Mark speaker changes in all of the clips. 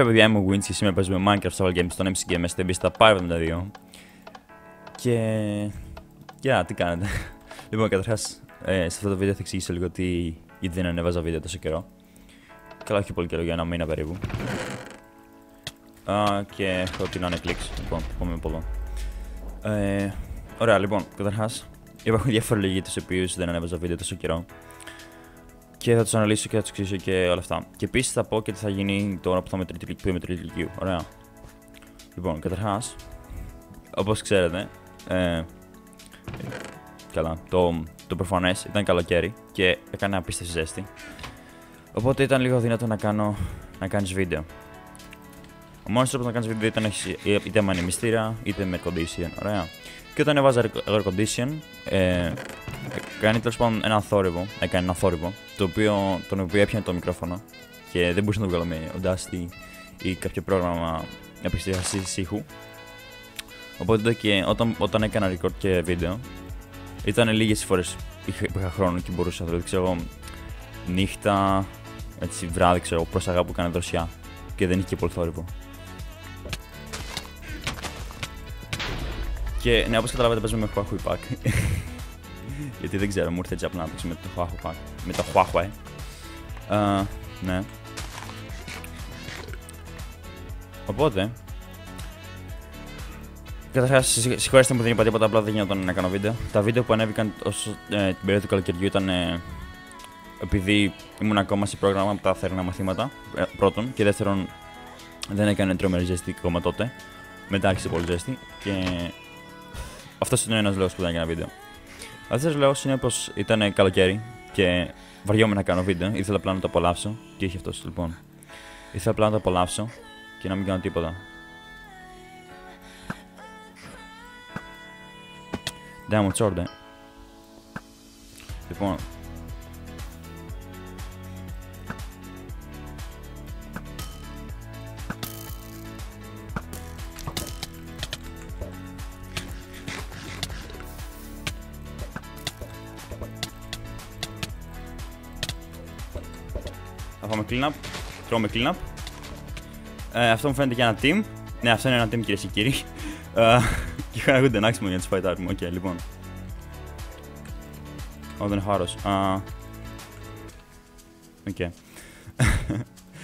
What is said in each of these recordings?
Speaker 1: Καλησπέρα παιδιά, είμαι ο Wins και σήμερα παίζουμε Minecraft Survival Games στον MC Games στην πίστα 572 Και... Γεια, τι κάνετε. Λοιπόν, καταρχάς, ε, σε αυτό το βίντεο θα εξηγήσω λίγο τι... γιατί δεν ανέβαζα βίντεο τόσο καιρό. Καλά, όχι πολύ καιρό, για ένα μήνα περίπου. Α, και έχω την είναι κλικς, λοιπόν, πάμε από εδώ. Ε, Ωραία, λοιπόν, καταρχάς Υπάρχουν διάφοροι λόγοι τους οποίους δεν ανέβαζα βίντεο τόσο καιρό και θα τους αναλύσω και θα τους εξηγήσω και όλα αυτά. Και επίσης θα πω και τι θα γίνει τώρα που θα με τρίτη, τρίτης ηλικίου. Ωραία. Λοιπόν, καταρχάς, όπως ξέρετε, ε, καλά, το, το προφανές ήταν καλοκαίρι και έκανε απίστευτη ζέστη. Οπότε ήταν λίγο δυνατό να κάνω να κάνεις βίντεο. Ο μόνος τρόπος να κάνεις βίντεο ήταν είτε με ανεμιστήρα είτε με condition. Ωραία. Και όταν έβαζα air condition, ε, κάνει τέλος πάντων ένα θόρυβο. Έκανε ένα θόρυβο, το οποίο, τον οποίο έπιανε το μικρόφωνο και δεν μπορούσα να το βγάλω με Audacity ή κάποιο πρόγραμμα επιστήμαση ήχου. Οπότε και όταν, όταν έκανα record και βίντεο, ήταν λίγες φορές που είχα χρόνο και μπορούσα. Δηλαδή, ξέρω νύχτα, έτσι βράδυ, ξέρω προς αγάπη που έκανε δροσιά και δεν είχε και πολύ θόρυβο. Και ναι, όπως καταλαβαίνετε, παίζουμε με Huawei Pack. Γιατί δεν ξέρω, μου ήρθε έτσι απλά να παίξω με το Huawei Pack. Με το Huawei. Uh, ναι. Οπότε. Καταρχάς, συγχωρέστε μου δεν είπα τίποτα, απλά δεν γινόταν να κάνω βίντεο. Τα βίντεο που ανέβηκαν όσο, ε, την περίοδο του καλοκαιριού ήταν ε, επειδή ήμουν ακόμα σε πρόγραμμα από τα θερινά μαθήματα. Ε, πρώτον. Και δεύτερον, δεν έκανε τρομερή ζέστη ακόμα τότε. Μετά άρχισε πολύ ζέστη. Και αυτός είναι ένας λόγος που δεν έκανα βίντεο. Ο δεύτερο λόγο είναι πω ήταν καλοκαίρι και βαριόμαι να κάνω βίντεο. Ήθελα απλά να το απολαύσω. Και είχε αυτός λοιπόν. Ήθελα απλά να το απολαύσω και να μην κάνω τίποτα. Diamond Sword, ε. Λοιπόν, πάμε clean-up. Τρώμε cleanup. Ε, αυτό μου φαίνεται και ένα team. Ναι, αυτό είναι ένα team κυρίες και κύριοι. Ε, και είχα ένα άξιμο για να τους μου Οκ, λοιπόν. Ω, δεν έχω arrows. OK.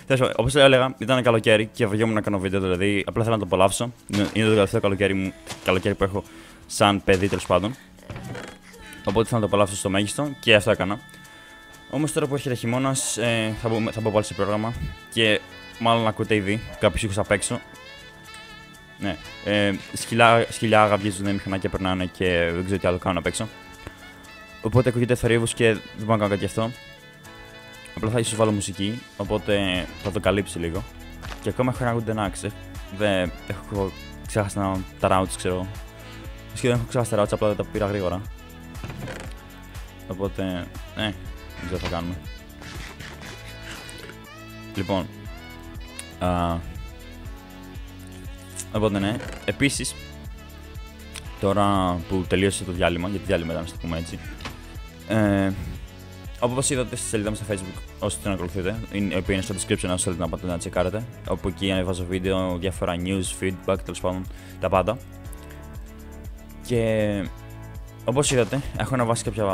Speaker 1: Όπως έλεγα, ήταν καλοκαίρι και βαριόμουν να κάνω βίντεο, δηλαδή απλά θέλω να το απολαύσω. Είναι το τελευταίο καλοκαίρι, μου, καλοκαίρι που έχω σαν παιδί τέλος πάντων. Οπότε θέλω να το απολαύσω στο μέγιστο και αυτό έκανα. Όμως τώρα που έρχεται χειμώνας ε, θα, μπω, θα μπω πάλι σε πρόγραμμα και μάλλον ακούτε ήδη κάποιους ήχους απ' έξω. Ναι. Ε, σκυλιά, σκυλιά αγαβίζουν μηχανάκια περνάνε και δεν ξέρω τι άλλο κάνουν απ' έξω. Οπότε ακούγεται θορύβου και δεν μπορώ να κάνω κάτι γι' αυτό. Απλά θα ίσως βάλω μουσική, οπότε θα το καλύψει λίγο. Και ακόμα έχω ένα good Axe. Δεν έχω ξεχάσει να τα routes, ξέρω. Σχεδόν έχω ξεχάσει τα routes, απλά δεν τα πήρα γρήγορα. Οπότε, ναι, δεν ξέρω τι θα κάνουμε. Λοιπόν. Α, οπότε ναι. Επίσης, τώρα που τελείωσε το διάλειμμα, γιατί διάλειμμα ήταν, να το πούμε έτσι. Ε, Όπως είδατε στη σελίδα μου στο facebook, όσοι την ακολουθείτε, η οποία είναι στο description, όσο θέλετε να πάτε να τσεκάρετε. Όπου εκεί ανεβάζω βίντεο, διάφορα news, feedback, τέλος πάντων, τα πάντα. Και Όπως είδατε, έχω αναβάσει κάποια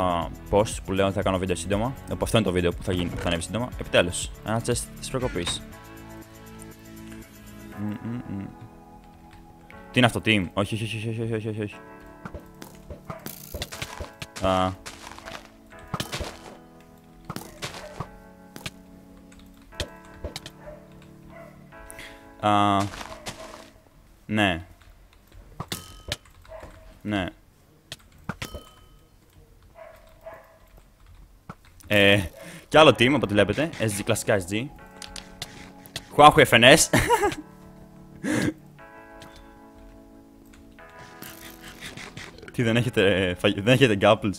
Speaker 1: post που λέω ότι θα κάνω βίντεο σύντομα. Από αυτό είναι το βίντεο που θα, γίνει, που θα ανέβει σύντομα. Επιτέλους, ένα chest της προκοπής. Τι είναι αυτό, team. Όχι, όχι, όχι, όχι, όχι, όχι, όχι. Α. Α. Ναι. Ναι. Ε, και άλλο team, από ό,τι βλέπετε. SG, κλασικά SG. Huawei FNS. Τι δεν έχετε, δεν έχετε gapples.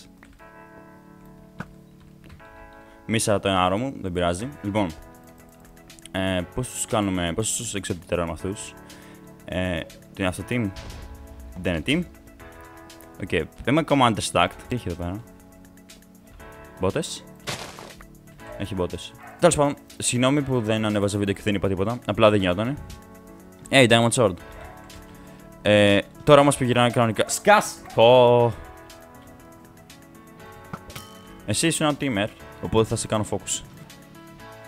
Speaker 1: Μίσα το ένα μου, δεν πειράζει. Λοιπόν, ε, πώς τους κάνουμε, πώς τους εξουδετερώνουμε αυτούς; Ε, τι είναι αυτό team; Δεν είναι team. OK, okay, είμαι commander stacked. Τι έχει εδώ πέρα; Μπότες. Έχει μπότες. Τέλος πάντων, συγγνώμη που δεν ανέβαζα βίντεο και δεν είπα τίποτα. Απλά δεν γινόταν. Hey, Diamond Sword. Ε, τώρα όμως πηγαίνω κανονικά. Σκάς! Oh. Εσύ ήσουν ένα teamer, οπότε θα σε κάνω focus.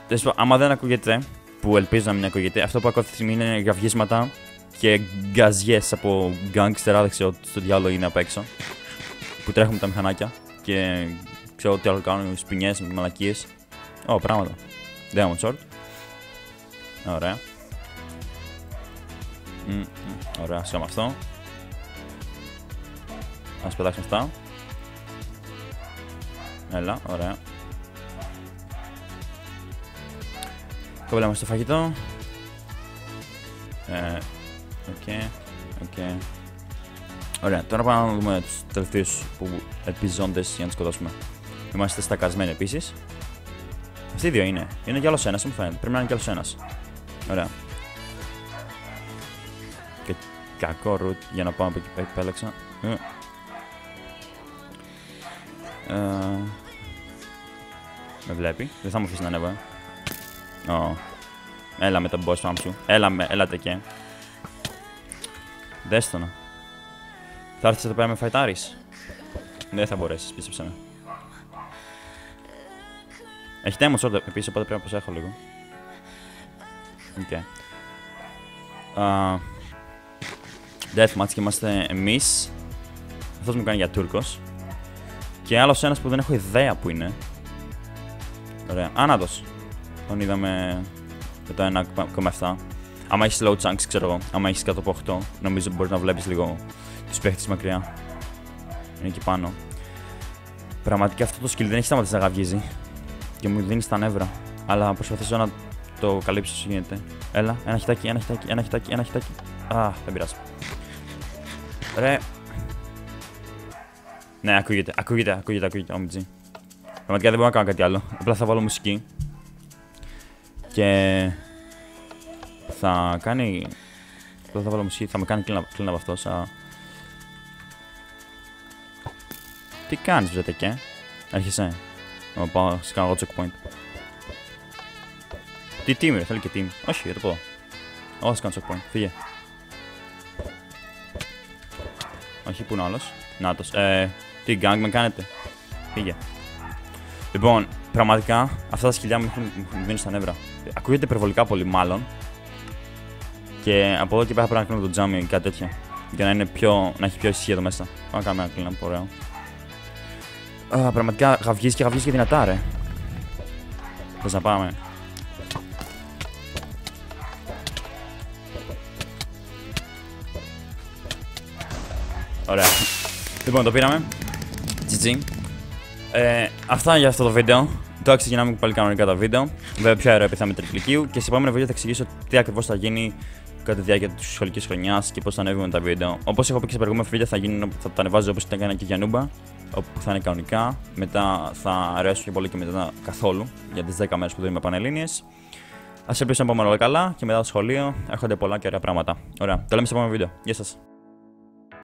Speaker 1: Τέλος πάντων, άμα δεν ακούγεται, που ελπίζω να μην ακούγεται, αυτό που ακούω αυτή τη στιγμή είναι γαυγίσματα και γκαζιές από γκάγκστερ, άδεξε ότι στο διάλογο είναι απ' έξω. Που τρέχουν με τα μηχανάκια και ξέρω τι άλλο κάνουν, σπινιές με μαλακίες. Ω, oh, πράγματα. Diamond Sword. Ωραία. Mm, mm, ωραία, σιγά αυτό. Ας πετάξουμε αυτά. Έλα, ωραία. Κομπλάμε στο φαγητό. Ε, OK, OK. Ωραία, τώρα πάμε να δούμε τους τελευταίους που ελπιζόντες για να τους σκοτώσουμε. Είμαστε στακασμένοι επίσης. Αυτοί οι δύο είναι. Είναι κι άλλος ένας, μου φαίνεται. Πρέπει να είναι κι άλλος ένας. Ωραία. Και κακό root για να πάω από εκεί που επέλεξα. Ε. Ε. με βλέπει. Δεν θα μου αφήσει να ανέβω. Ε. Oh. Έλα με τον boss farm σου. Έλα με, έλατε και. Δέστονα. Θα έρθεις εδώ πέρα με φαϊτάρεις. Δεν θα μπορέσεις, πίστεψε με. Έχει τέμος όταν επίσης, οπότε πρέπει να προσέχω λίγο. OK. Okay. Uh, deathmatch και είμαστε εμείς. Αυτός μου κάνει για Τούρκος. Και άλλος ένας που δεν έχω ιδέα που είναι. Ωραία. Να 'τος. Τον είδαμε με το 1,7. Άμα έχεις low chunks, ξέρω εγώ. Άμα έχεις κάτω από 8, νομίζω μπορεί να βλέπεις λίγο τους παίχτες μακριά. Είναι εκεί πάνω. Πραγματικά αυτό το σκυλί δεν έχει σταματήσει να γαυγίζει και μου δίνεις τα νεύρα. Αλλά προσπαθήσω να το καλύψω όσο γίνεται. Έλα, ένα χιτάκι, ένα χιτάκι, ένα χιτάκι, ένα χιτάκι. Α, δεν πειράζει. Ρε. Ναι, ακούγεται, ακούγεται, ακούγεται, ακούγεται, OMG. Πραγματικά δεν μπορώ να κάνω κάτι άλλο. Απλά θα βάλω μουσική. Και θα κάνει... Απλά θα βάλω μουσική, θα με κάνει κλίνα από αυτός. Α... Τι κάνεις, βρετε και. Έρχεσαι. Να πάω σε κάνω checkpoint. Τι team ρε, θέλει και team. Όχι, για το πω. Εγώ θα κάνω checkpoint. Φύγε. Όχι, πού είναι ο άλλος. Νάτος. Ε, τι gang με κάνετε. Φύγε. Λοιπόν, πραγματικά αυτά τα σκυλιά μου έχουν μείνει στα νεύρα. Ακούγεται υπερβολικά πολύ, μάλλον. Και από εδώ και πέρα πρέπει να κάνω το τζάμι ή κάτι τέτοιο. Για να, είναι πιο, να έχει πιο ισχύ εδώ μέσα. Πάμε να κάνουμε ένα κλίνα από ωραίο. Α, πραγματικά γαυγίζεις και γαυγίζεις και δυνατά, ρε. Θες να πάμε. Ωραία. Λοιπόν, το πήραμε. GG. Ε, αυτά για αυτό το βίντεο. Τώρα ξεκινάμε πάλι κανονικά τα βίντεο. Βέβαια, πιο αερό με τριπλικίου. Και σε επόμενο βίντεο θα εξηγήσω τι ακριβώς θα γίνει κατά τη διάρκεια της σχολικής χρονιάς και πώς θα ανέβουμε τα βίντεο. Όπως έχω πει και σε προηγούμενο βίντεο, θα, γίνει, θα τα ανεβάζω όπως τα έκανα και για νούμπα όπου θα είναι κανονικά. Μετά θα αρέσουν και πολύ και μετά καθόλου για τι 10 μέρες που δεν είμαι πανελλήνιες. Α ελπίσω να πάμε όλα καλά και μετά το σχολείο έρχονται πολλά και ωραία πράγματα. Ωραία. Τα λέμε στο επόμενο βίντεο. Γεια σας.